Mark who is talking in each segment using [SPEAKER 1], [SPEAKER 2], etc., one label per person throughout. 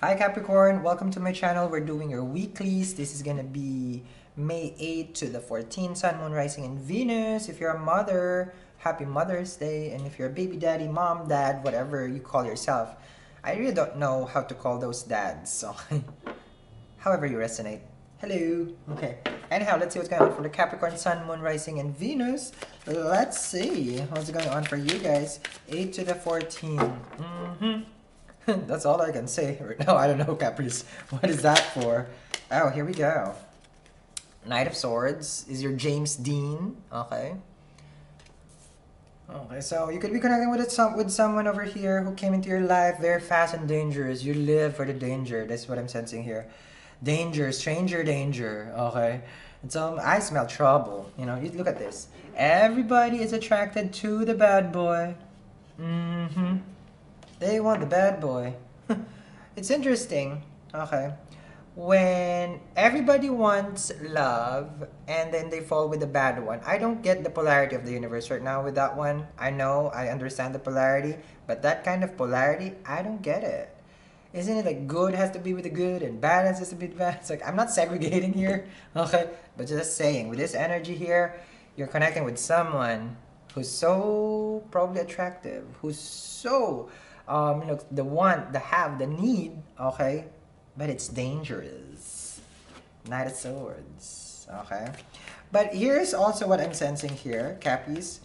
[SPEAKER 1] Hi Capricorn, welcome to my channel. We're doing your weeklies. This is gonna be May 8 to the 14th, Sun, Moon, Rising, and Venus. If you're a mother, happy Mother's Day. And if you're a baby daddy, mom, dad, whatever you call yourself, I really don't know how to call those dads, so however you resonate. Hello. Okay. Anyhow, let's see what's going on for the Capricorn, Sun, Moon, Rising, and Venus. Let's see what's going on for you guys. 8 to the 14th. Mm-hmm. That's all I can say right now. I don't know, Caprice. What is that for? Oh, here we go. Knight of Swords is your James Dean. Okay. Okay, so you could be connecting with it, some with someone over here who came into your life very fast and dangerous. You live for the danger. That's what I'm sensing here. Danger, stranger danger. Okay. And so I smell trouble. You know, you look at this. Everybody is attracted to the bad boy. Mm-hmm. They want the bad boy. it's interesting. Okay. When everybody wants love and then they fall with the bad one. I don't get the polarity of the universe right now with that one. I know, I understand the polarity, but that kind of polarity, I don't get it. Isn't it like good has to be with the good and bad has to be with bad? It's like I'm not segregating here, okay? But just saying, with this energy here, you're connecting with someone who's so probably attractive, who's so um, know, the want, the have, the need, okay? But it's dangerous. Knight of Swords, okay? But here's also what I'm sensing here, Cappies.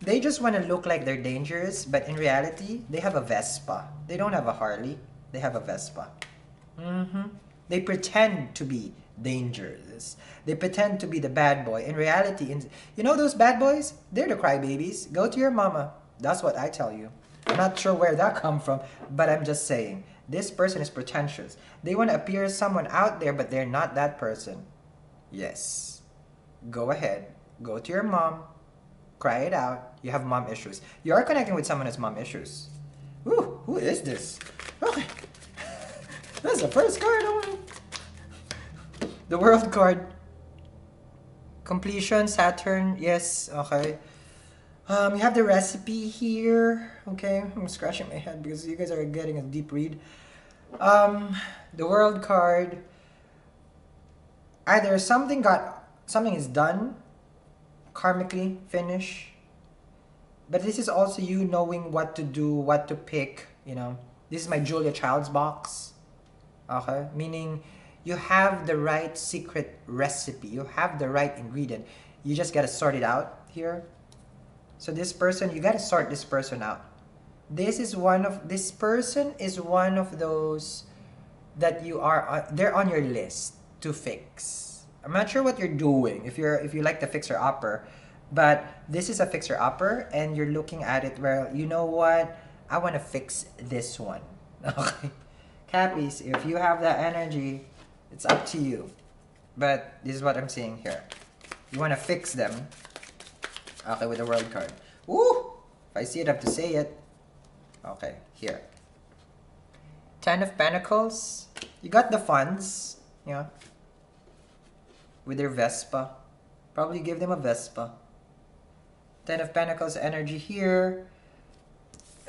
[SPEAKER 1] They just want to look like they're dangerous, but in reality, they have a Vespa. They don't have a Harley. They have a Vespa. Mm-hmm. They pretend to be dangerous. They pretend to be the bad boy. In reality, in, you know those bad boys? They're the crybabies. Go to your mama. That's what I tell you. I'm not sure where that come from, but I'm just saying. This person is pretentious. They want to appear as someone out there, but they're not that person. Yes. Go ahead. Go to your mom. Cry it out. You have mom issues. You are connecting with someone has mom issues. Ooh, who is this? Okay. That's the first card. Oh the world card. Completion, Saturn. Yes, okay. Um, you have the recipe here. Okay, I'm scratching my head because you guys are getting a deep read. Um, the world card. Either something got something is done, karmically finish. But this is also you knowing what to do, what to pick. You know, this is my Julia Childs box. Okay, meaning you have the right secret recipe. You have the right ingredient. You just gotta sort it out here so this person, you gotta sort this person out. This is one of, this person is one of those that you are, uh, they're on your list to fix. I'm not sure what you're doing if you're, if you like the fixer upper, but this is a fixer upper and you're looking at it where, you know what, I wanna fix this one. Okay. Cappies, if you have that energy, it's up to you. But this is what I'm seeing here. You wanna fix them Okay, with the world card. Woo! If I see it, I have to say it. Okay, here. Ten of Pentacles. You got the funds. Yeah. With their Vespa. Probably give them a Vespa. Ten of Pentacles energy here.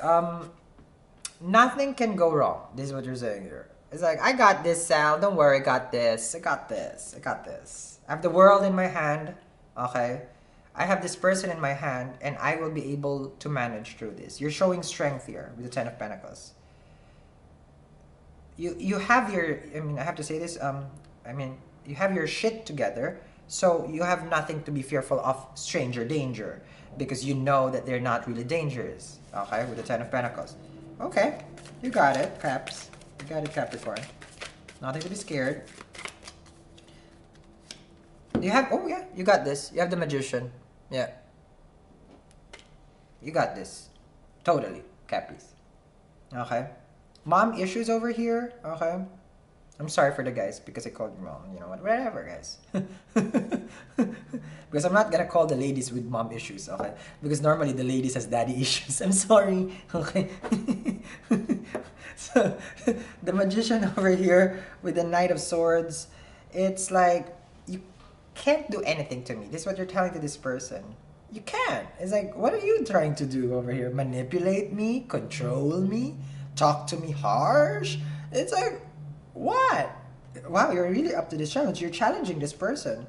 [SPEAKER 1] Um, nothing can go wrong. This is what you're saying here. It's like, I got this, Sal. Don't worry, I got this. I got this. I got this. I have the world in my hand. Okay. I have this person in my hand and I will be able to manage through this. You're showing strength here with the Ten of Pentacles. You you have your I mean I have to say this um I mean you have your shit together so you have nothing to be fearful of stranger danger because you know that they're not really dangerous. Okay, with the Ten of Pentacles. Okay, you got it, Caps. You got it, Capricorn. Nothing to be scared. You have, oh yeah, you got this. You have the Magician. Yeah. You got this. Totally, Cappies. Okay. Mom issues over here. Okay. I'm sorry for the guys because I called mom. You know what? Whatever, guys. because I'm not gonna call the ladies with mom issues, okay? Because normally the ladies has daddy issues. I'm sorry, okay? so the magician over here with the knight of swords, it's like can't do anything to me. This is what you're telling to this person. You can't. It's like, what are you trying to do over here? Manipulate me? Control me? Talk to me harsh? It's like, what? Wow, you're really up to this challenge. You're challenging this person.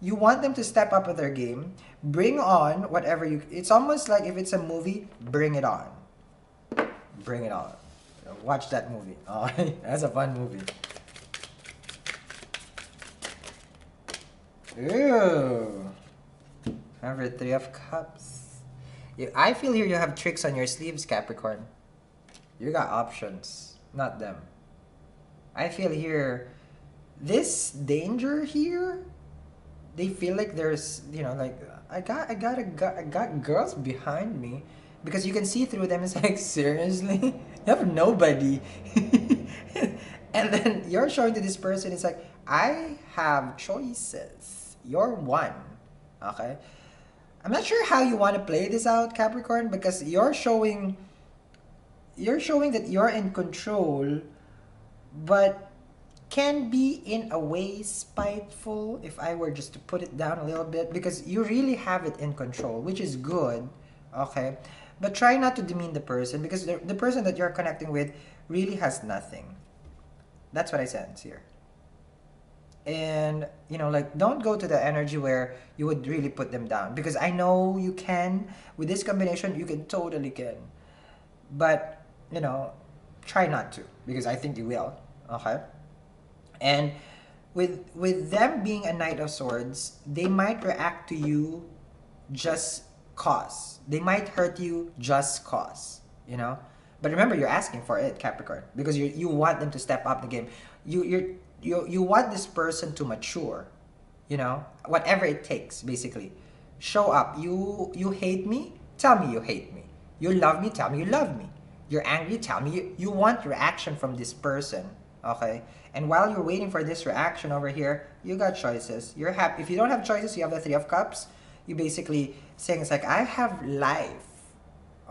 [SPEAKER 1] You want them to step up with their game. Bring on whatever you. It's almost like if it's a movie, bring it on. Bring it on. Watch that movie. Oh, that's a fun movie. Ooh. Number three of cups. You, I feel here you have tricks on your sleeves, Capricorn. You got options, not them. I feel here, this danger here, they feel like there's, you know, like I got, I got, a, got, I got girls behind me, because you can see through them. It's like seriously, you have nobody, and then you're showing to this person. It's like I have choices. You're one, okay. I'm not sure how you want to play this out, Capricorn, because you're showing you're showing that you're in control, but can be in a way spiteful if I were just to put it down a little bit because you really have it in control, which is good. Okay. But try not to demean the person because the, the person that you're connecting with really has nothing. That's what I sense here. And, you know, like, don't go to the energy where you would really put them down because I know you can. With this combination, you can totally can. But you know, try not to because I think you will. Okay. And with with them being a knight of swords, they might react to you just cause. They might hurt you just cause. You know. But remember, you're asking for it, Capricorn, because you you want them to step up the game. You you you you want this person to mature. You know, whatever it takes, basically. Show up. You you hate me. Tell me you hate me. You love me. Tell me you love me you're angry, tell me you, you want reaction from this person. Okay? And while you're waiting for this reaction over here, you got choices. You're happy. If you don't have choices, you have the Three of Cups. You basically saying it's like, I have life.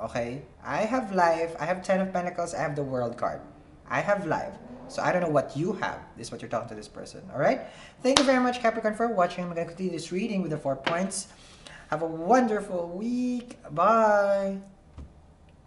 [SPEAKER 1] Okay? I have life. I have Ten of Pentacles. I have the World card. I have life. So I don't know what you have. This is what you're talking to this person. Alright? Thank you very much, Capricorn, for watching. I'm going to continue this reading with the four points. Have a wonderful week. Bye.